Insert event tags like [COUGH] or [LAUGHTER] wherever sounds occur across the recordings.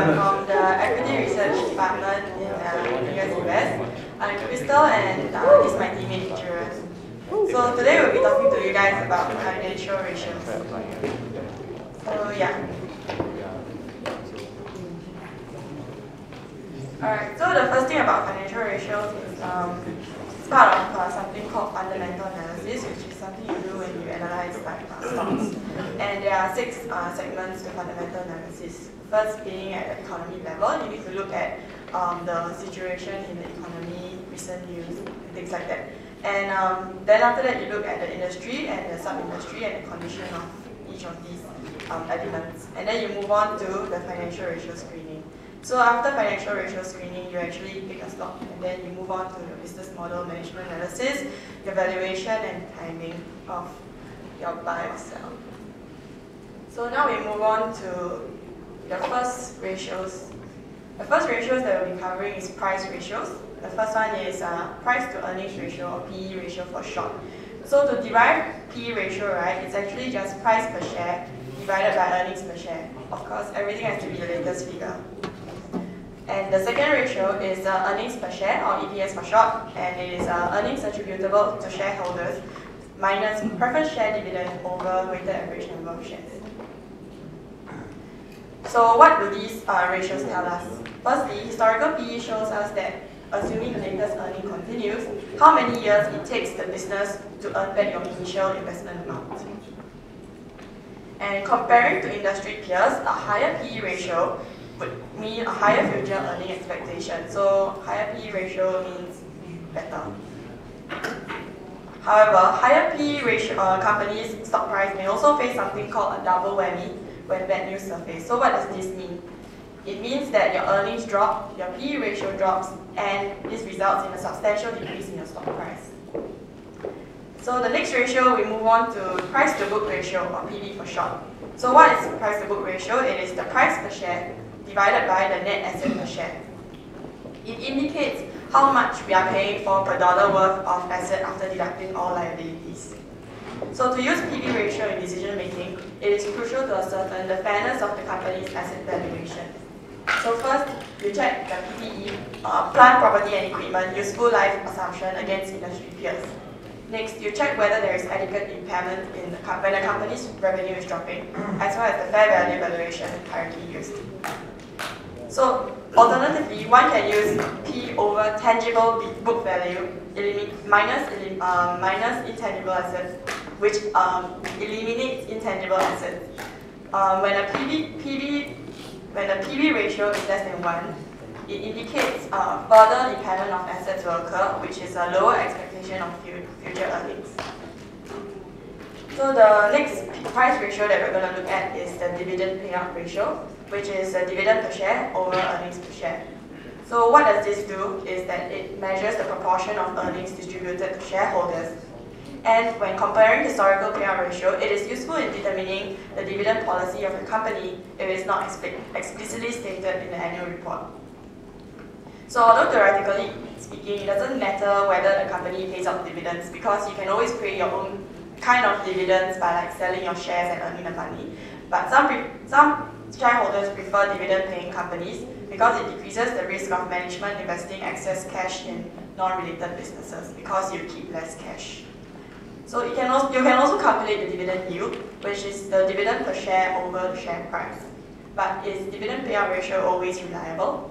So we're from the Equity Research Department in uh, US. I'm Crystal and uh, this is my teammate Jiren. So today we'll be talking to you guys about financial ratios. So yeah. Alright, so the first thing about financial ratios is um, it's part of uh, something called fundamental analysis, which is something you do when you analyze like uh, stocks. And there are six uh, segments to fundamental analysis. First being at economy level, you need to look at um, the situation in the economy, recent news, and things like that. And um, then after that, you look at the industry and the sub-industry and the condition of each of these um, elements. And then you move on to the financial ratio screening. So after financial ratio screening, you actually pick a stock and then you move on to your business model management analysis, your valuation and timing of your buy or sell. So now we move on to the first ratios. The first ratios that we'll be covering is price ratios. The first one is uh, price to earnings ratio or PE ratio for short. So to derive PE ratio, right, it's actually just price per share divided by earnings per share. Of course, everything has to be the latest figure. And the second ratio is uh, earnings per share, or EPS for short, and it is uh, earnings attributable to shareholders minus preference share dividend over weighted average number of shares. So what do these uh, ratios tell us? Firstly, historical PE shows us that assuming the latest earning continues, how many years it takes the business to earn back your initial investment amount. And comparing to industry peers, a higher PE ratio would mean a higher future earning expectation. So higher PE ratio means better. However, higher PE ratio uh, companies' stock price may also face something called a double whammy when bad news surface. So what does this mean? It means that your earnings drop, your PE ratio drops, and this results in a substantial decrease in your stock price. So the next ratio, we move on to price to book ratio, or PB for short. So what is price to book ratio? It is the price per share divided by the net asset per share. It indicates how much we are paying for per dollar worth of asset after deducting all liabilities. So to use PB ratio in decision making, it is crucial to ascertain the fairness of the company's asset valuation. So first, you check the PPE, uh, plant, property and equipment, useful life assumption against industry peers. Next, you check whether there is adequate impairment in the when the company's revenue is dropping, as well as the fair value valuation currently used. So alternatively, one can use P over tangible book value minus, uh, minus intangible assets, which um, eliminates intangible assets. Um, when a PB, PB, when the PB ratio is less than one, it indicates uh, further impairment of assets will occur, which is a lower expectation of future earnings. So the next price ratio that we're going to look at is the dividend payout ratio which is a dividend per share over earnings per share. So what does this do is that it measures the proportion of earnings distributed to shareholders. And when comparing historical payout ratio, it is useful in determining the dividend policy of the company if it is not explicitly stated in the annual report. So although theoretically speaking, it doesn't matter whether the company pays out dividends because you can always create your own kind of dividends by like selling your shares and earning the money. But some, some shareholders prefer dividend-paying companies because it decreases the risk of management investing excess cash in non-related businesses because you keep less cash. So you can, also, you can also calculate the dividend yield, which is the dividend per share over the share price. But is dividend payout ratio always reliable?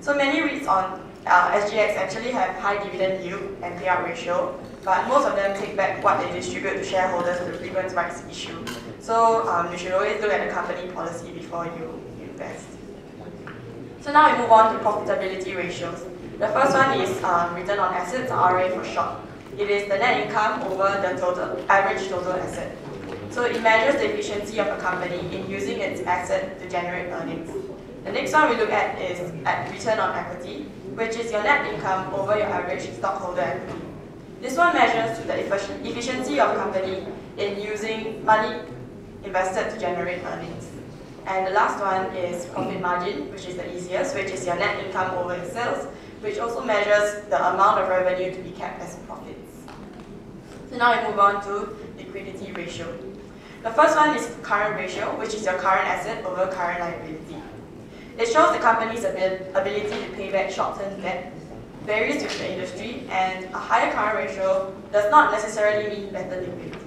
So many REITs on uh, SGX actually have high dividend yield and payout ratio, but most of them take back what they distribute to shareholders through preference rights issue. So um, you should always look at the company policy before you invest. So now we move on to profitability ratios. The first one is um, return on assets, ROA for short. It is the net income over the total average total asset. So it measures the efficiency of a company in using its asset to generate earnings. The next one we look at is at return on equity, which is your net income over your average stockholder equity. This one measures the efficiency of a company in using money invested to generate earnings. And the last one is profit margin, which is the easiest, which is your net income over your sales, which also measures the amount of revenue to be kept as profits. So now we move on to liquidity ratio. The first one is current ratio, which is your current asset over current liability. It shows the company's ability to pay back short-term debt, varies with the industry, and a higher current ratio does not necessarily mean better liquidity.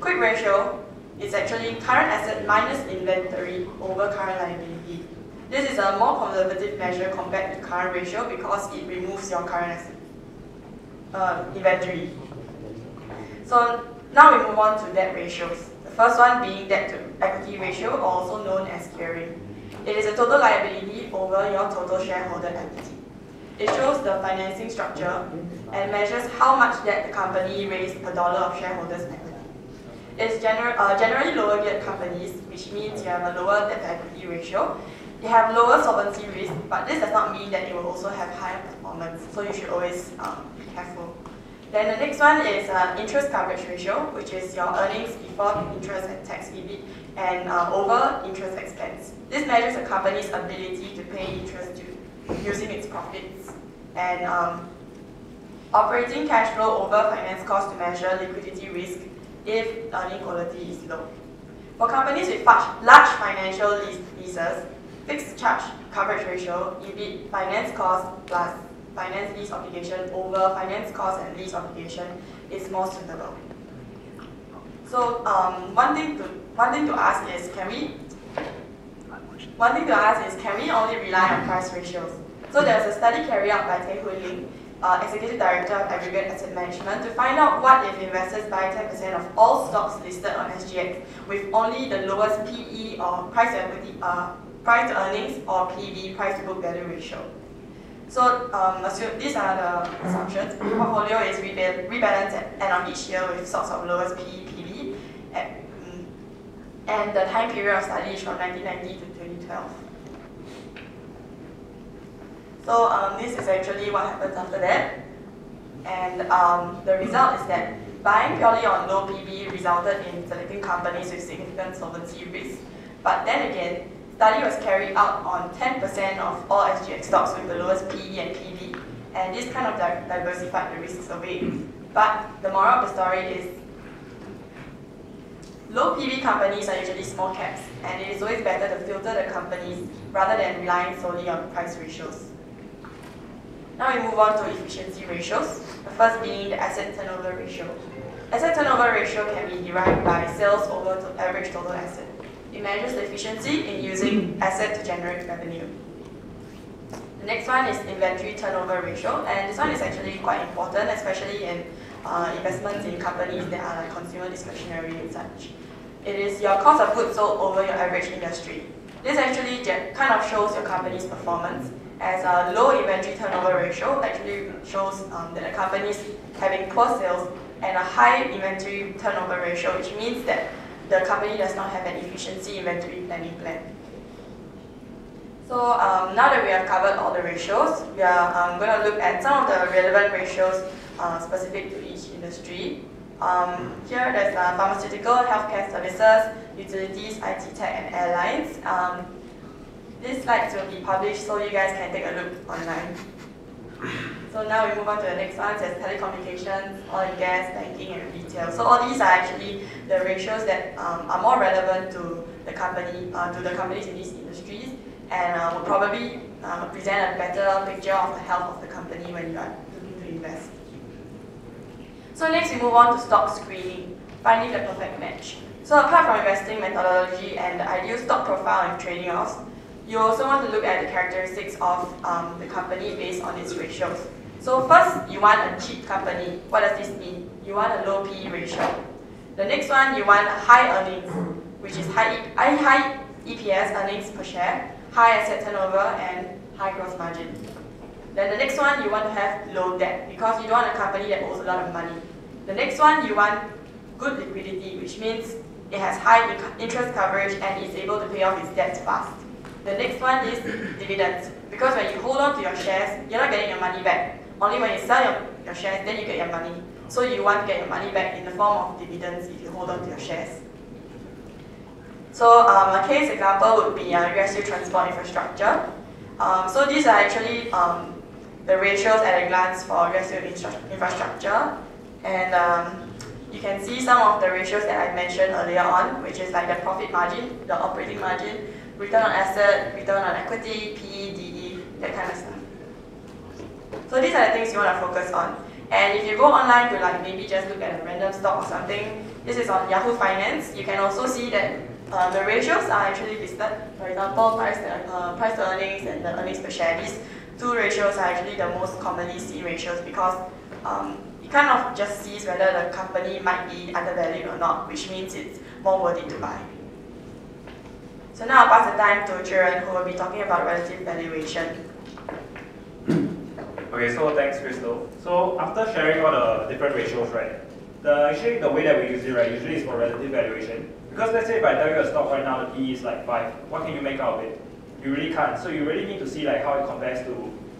Quick ratio is actually current asset minus inventory over current liability. This is a more conservative measure compared to current ratio because it removes your current asset uh, inventory. So now we move on to debt ratios. The first one being debt to equity ratio, also known as gearing. It is a total liability over your total shareholder equity. It shows the financing structure and measures how much debt the company raised per dollar of shareholders' equity. It's gener uh, generally lower geared companies, which means you have a lower debt equity ratio. They have lower solvency risk, but this does not mean that it will also have higher performance, so you should always um, be careful. Then the next one is uh, interest coverage ratio, which is your earnings before interest and tax EBIT and uh, over interest expense. This measures a company's ability to pay interest to, using its profits. And um, operating cash flow over finance cost to measure liquidity risk if earning quality is low. For companies with large financial leases, fixed charge coverage ratio, EBIT, finance cost plus finance lease obligation over finance cost and lease obligation is more suitable. So um, one thing to one thing to ask is can we one thing to ask is can we only rely on price ratios? So there's a study carried out by Teh Hooi Ling uh, Executive Director of Aggregate Asset Management, to find out what if investors buy 10% of all stocks listed on SGX with only the lowest PE or price to equity, uh, price to earnings or PB, price to book value ratio. So um, assume, these are the assumptions. The portfolio is rebalanced at end of each year with stocks of lowest PE, PB, and, mm, and the time period of study is from 1990 to 2012. So um, this is actually what happens after that. And um, the result is that buying purely on low PB resulted in selecting companies with significant solvency risk. But then again, study was carried out on 10% of all SGX stocks with the lowest PE and PB, and this kind of di diversified the risks away. But the moral of the story is low PB companies are usually small caps, and it is always better to filter the companies rather than relying solely on price ratios. Now we move on to efficiency ratios, the first being the asset turnover ratio. Asset turnover ratio can be derived by sales over to average total asset. It measures the efficiency in using asset to generate revenue. The next one is inventory turnover ratio, and this one is actually quite important, especially in uh, investments in companies that are like consumer discretionary and such. It is your cost of goods sold over your average industry. This actually kind of shows your company's performance as a low inventory turnover ratio actually shows um, that the company is having poor sales and a high inventory turnover ratio, which means that the company does not have an efficiency inventory planning plan. So um, now that we have covered all the ratios, we are um, going to look at some of the relevant ratios uh, specific to each industry. Um, here there's uh, pharmaceutical, healthcare services, utilities, IT tech, and airlines. These slides will be published so you guys can take a look online. So now we move on to the next one, says telecommunications, oil and gas, banking, and retail. So all these are actually the ratios that um, are more relevant to the company, uh, to the companies in these industries, and uh, will probably uh, present a better picture of the health of the company when you are looking to invest. So next we move on to stock screening, finding the perfect match. So apart from investing methodology and the ideal stock profile and trading offs, you also want to look at the characteristics of um, the company based on its ratios. So first, you want a cheap company. What does this mean? You want a low PE ratio. The next one, you want high earnings, which is high, high EPS, earnings per share, high asset turnover, and high gross margin. Then the next one, you want to have low debt, because you don't want a company that owes a lot of money. The next one, you want good liquidity, which means it has high interest coverage and is able to pay off its debts fast. The next one is dividends. Because when you hold on to your shares, you're not getting your money back. Only when you sell your, your shares, then you get your money. So you want to get your money back in the form of dividends if you hold on to your shares. So um, a case example would be uh, USU Transport Infrastructure. Um, so these are actually um, the ratios at a glance for USU infrastructure. And um, you can see some of the ratios that I mentioned earlier on, which is like the profit margin, the operating margin, return on asset, return on equity, PE, DE, that kind of stuff. So these are the things you want to focus on. And if you go online to like maybe just look at a random stock or something, this is on Yahoo Finance. You can also see that uh, the ratios are actually listed. For example, price to, uh, price to earnings and the earnings per share. These two ratios are actually the most commonly seen ratios because um, it kind of just sees whether the company might be undervalued or not, which means it's more worthy to buy. So now I'll pass the time to Jiren, who will be talking about relative valuation. [CLEARS THROAT] Okay, so thanks, Crystal. So after sharing all the different ratios, right, the actually the way that we use it, right, usually is for relative valuation. Because let's say if I tell you a stock right now, the PE is like five, what can you make out of it? You really can't. So you really need to see like how it compares to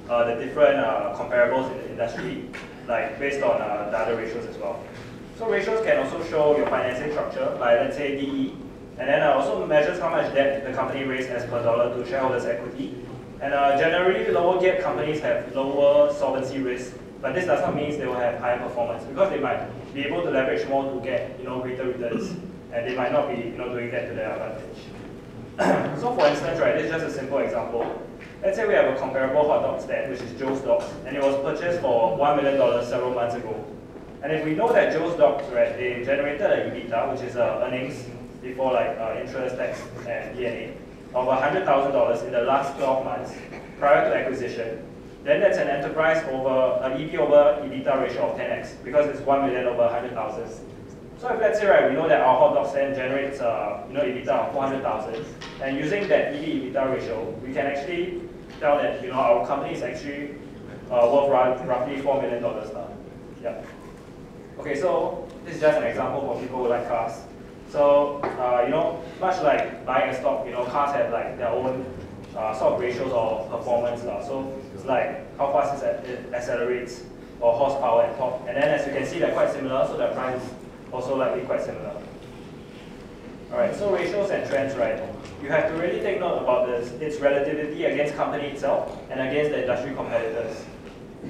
uh, the different uh, comparables in the industry, like based on uh, the other ratios as well. So ratios can also show your financing structure, like let's say DE, and then uh, also measures how much debt the company raised as per dollar to shareholders' equity. And uh, generally, lower geared companies have lower solvency risk, but this does not mean they will have higher performance because they might be able to leverage more to get you know greater returns, and they might not be you know doing that to their advantage. [COUGHS] so for instance, right, this is just a simple example. Let's say we have a comparable hot dog stand, which is Joe's Dogs, and it was purchased for $1 million several months ago. And if we know that Joe's Dogs, right, they generated an EBITDA, which is uh, earnings before like uh, interest, tax, and D&A, of $100,000 in the last 12 months prior to acquisition, then that's an enterprise over an EV over EBITDA ratio of 10x because it's 1 million over 100,000. So if let's say right, we know that our hot dog stand generates uh, you know EBITDA of 400,000, and using that EV EBITDA ratio, we can actually tell that you know our company is actually uh, worth roughly four million dollars now. Yeah. Okay, so this is just an example for people like cars. So, uh, you know, much like buying a stock, you know, cars have like their own uh, sort of ratios or performance. Uh. So it's like how fast it accelerates or horsepower and torque. And then as you can see, they're quite similar, so the price is also likely quite similar. Alright, so ratios and trends, right? You have to really take note about this, its relativity against company itself and against the industry competitors.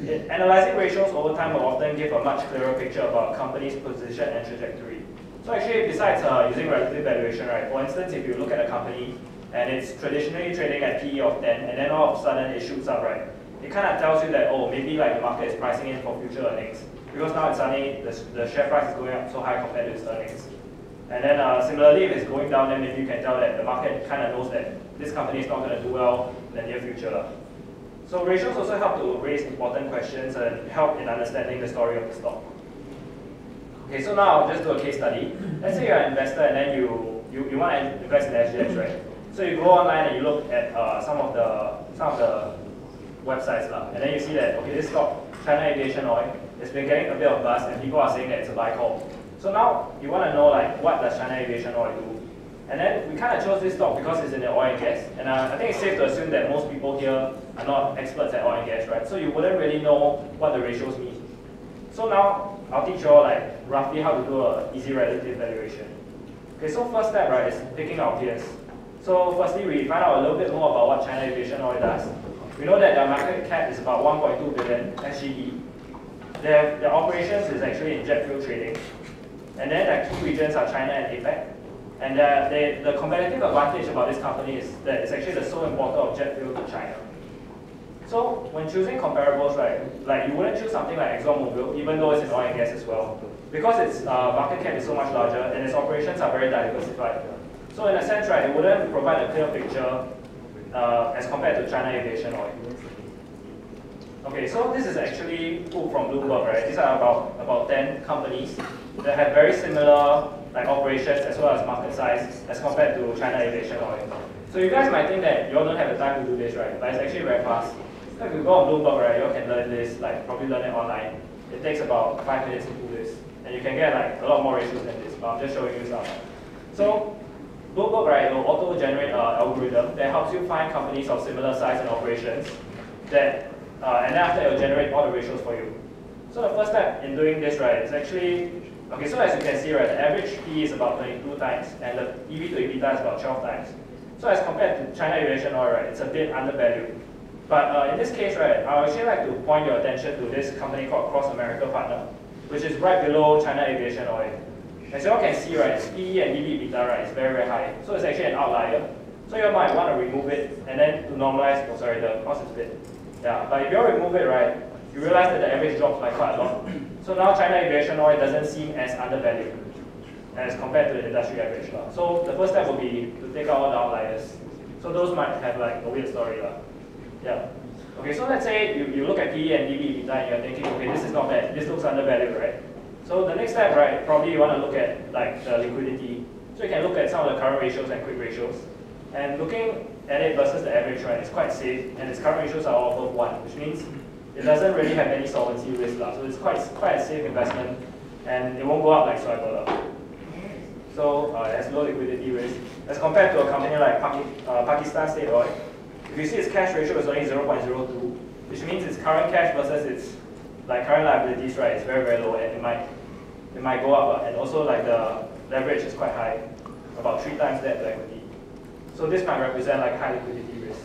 It, analyzing ratios over time will often give a much clearer picture about company's position and trajectory. So actually, besides uh, using relative valuation, right, for instance, if you look at a company and it's traditionally trading at PE of 10, and then all of a sudden it shoots up, right, it kind of tells you that, oh, maybe like the market is pricing in for future earnings. Because now it's suddenly, the, the share price is going up so high compared to its earnings. And then uh, similarly, if it's going down, then maybe you can tell that the market kind of knows that this company is not going to do well in the near future. So ratios also help to raise important questions and help in understanding the story of the stock. Okay, so now just do a case study. Let's say you're an investor and then you, you, you want to invest in SGX, right? So you go online and you look at uh, some of the some of the websites, lah, and then you see that, okay, this stock, China Aviation Oil, it's been getting a bit of buzz and people are saying that it's a buy call. So now you want to know like what does China Aviation Oil do? And then we kind of chose this stock because it's in the oil and gas. And uh, I think it's safe to assume that most people here are not experts at oil and gas, right? So you wouldn't really know what the ratios mean. So now I'll teach you all like roughly how to do an easy relative valuation. Okay, so first step, right, is picking our peers. So firstly, we find out a little bit more about what China Aviation Oil does. We know that their market cap is about 1.2 billion SGD. Their, their operations is actually in jet fuel trading. And then their key regions are China and APEC. And they, the competitive advantage about this company is that it's actually the sole importer of jet fuel to China. So when choosing comparables, right, like you wouldn't choose something like ExxonMobil, even though it's in oil and gas as well, because its uh, market cap is so much larger and its operations are very diversified. So in a sense, right, it wouldn't provide a clear picture uh, as compared to China Aviation Oil. Okay, so this is actually pulled from Bloomberg, right? These are about, about 10 companies that have very similar like operations as well as market size as compared to China Aviation Oil. So you guys might think that you all don't have the time to do this, right? But it's actually very fast. If you go on Bloomberg, right, you can learn this, like probably learn it online. It takes about five minutes to do this. You can get like a lot more ratios than this, but I'm just showing you some. So Bloomberg, right, will auto-generate an algorithm that helps you find companies of similar size and operations that, uh, and then after it will generate all the ratios for you. So the first step in doing this, right, is actually, okay, so as you can see, right, the average P is about 22 times, and the EV to EBITDA is about 12 times. So as compared to China Aviation Oil, right, it's a bit undervalued. But uh, in this case, right, I would actually like to point your attention to this company called CrossAmerica Partner. Which is right below China Aviation Oil. As you all can see, right, PE and EV EBITDA right, is very, very high. So it's actually an outlier. So you might want to remove it and then to normalize, oh sorry, the cost is a bit. Yeah, but if you all remove it, right, you realize that the average drops by quite a lot. So now China Aviation Oil doesn't seem as undervalued as compared to the industry average. So the first step will be to take out all the outliers. So those might have like a weird story. Yeah. Okay, so let's say you, you look at PE and EV EBITDA and you're thinking, okay, this is not bad, this looks undervalued, right? So the next step, right, probably you want to look at like the liquidity. So you can look at some of the current ratios and quick ratios. And looking at it versus the average, right, it's quite safe, and its current ratios are all above one, which means it doesn't really have any solvency risk, lah. so it's quite quite a safe investment, and it won't go up like Swiber. So uh, it has low liquidity risk as compared to a company like Paki uh, Pakistan State Oil. If you see its cash ratio is only 0.02, which means its current cash versus its like current liabilities, right, is very very low, and it might it might go up, and also like the leverage is quite high, about three times that to equity. So this might represent like high liquidity risk.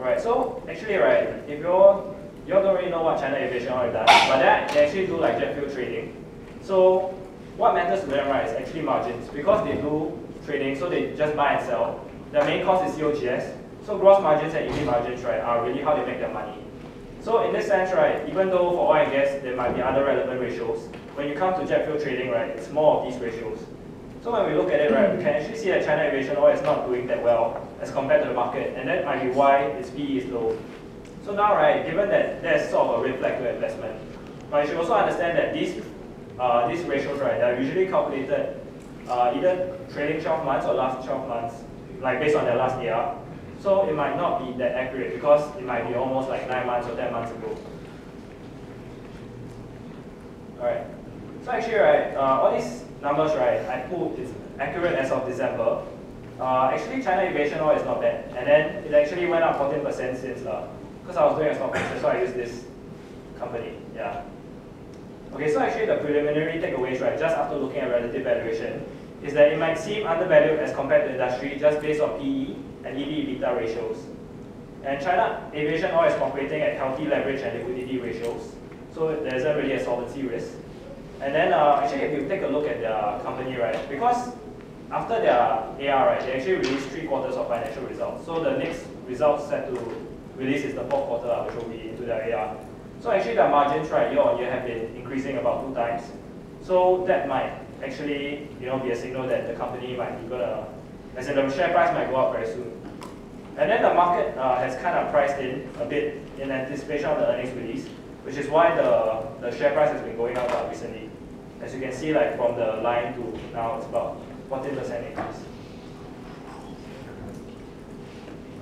Alright, so actually right, if you're you all don't really know what China Aviation Oil does, but they, they actually do like jet fuel trading. So what matters to them right is actually margins because they do trading, so they just buy and sell. Their main cost is COGS. So gross margins and EBIT margins right are really how they make their money. So in this sense right, even though for oil and gas there might be other relevant ratios, when you come to jet fuel trading right, it's more of these ratios. So when we look at it, right, we can actually see that China Aviation Oil is not doing that well as compared to the market, and that might be why its PE is low. So now, right, given that there's sort of a red flag to investment, but you should also understand that these uh, these ratios, right, they are usually calculated uh, either trailing 12 months or last 12 months, like based on their last AR. So it might not be that accurate because it might be almost like 9 months or 10 months ago. Alright, so actually, right, uh, all these numbers, right, I put it's accurate as of December. Uh, actually, China Aviation Oil is not bad. And then it actually went up 14% since, because uh, I was doing a stock option, so I used this company, yeah. Okay, so actually the preliminary takeaways, right, just after looking at relative valuation, is that it might seem undervalued as compared to industry just based on PE and EV-EBITDA ratios. And China Aviation Oil is operating at healthy leverage and liquidity ratios, so there isn't really a solvency risk. And then uh, actually if you take a look at their company, right, because after their AR, right, they actually released three quarters of financial results. So the next result set to release is the fourth quarter, which will be into their AR. So actually their margins, right, year on year have been increasing about two times. So that might actually, you know, be a signal that the company might be gonna, as in the share price might go up very soon. And then the market uh, has kind of priced in a bit in anticipation of the earnings release, which is why the, the share price has been going up uh, recently. As you can see, like from the line to now, it's about 14% increase.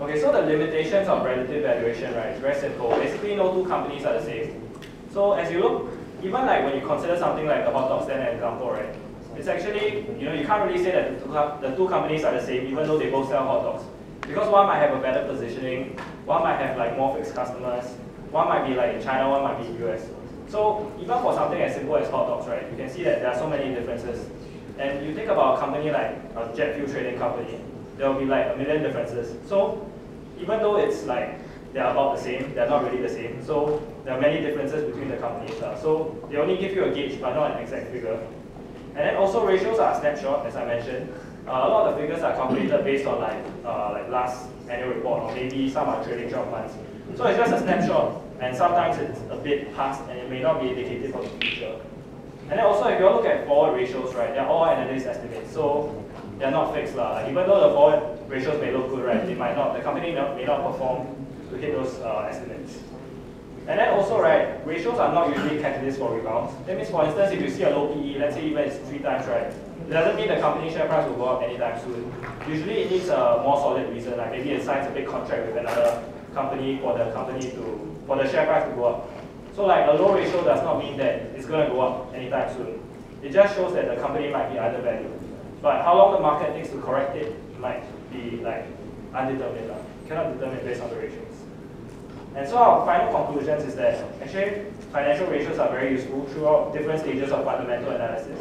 Okay, so the limitations of relative valuation, right, is very simple. Basically, no two companies are the same. So as you look, even like when you consider something like the hot dog stand example, right, it's actually, you know, you can't really say that the two, the two companies are the same, even though they both sell hot dogs. Because one might have a better positioning, one might have like more fixed customers, one might be like in China, one might be in US. So even for something as simple as hot dogs, right, you can see that there are so many differences. And you think about a company like a jet fuel trading company, there will be like a million differences. So even though it's like they're about the same, they're not really the same. So there are many differences between the companies. Uh. So they only give you a gauge, but not an exact figure. And then also ratios are snapshot, as I mentioned. Uh, a lot of the figures are calculated based on like uh, like last annual report, or maybe some are trading 12 months. So it's just a snapshot and sometimes it's a bit past and it may not be indicative of the future. And then also if you look at forward ratios, right, they're all analyst estimates, so they're not fixed. Like, even though the forward ratios may look good, right, they might not, the company may not, may not perform to hit those uh, estimates. And then also, right, ratios are not usually catalysts for rebounds. That means, for instance, if you see a low PE, let's say even it's three times, right, it doesn't mean the company share price will go up anytime soon. Usually it needs a more solid reason, like maybe it signs a big contract with another company for the company to for the share price to go up. So like a low ratio does not mean that it's going to go up anytime soon. It just shows that the company might be undervalued. But how long the market takes to correct it might be like undetermined. Cannot determine based on the ratios. And so our final conclusions is that actually financial ratios are very useful throughout different stages of fundamental analysis.